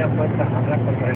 vaya puesta a hablar con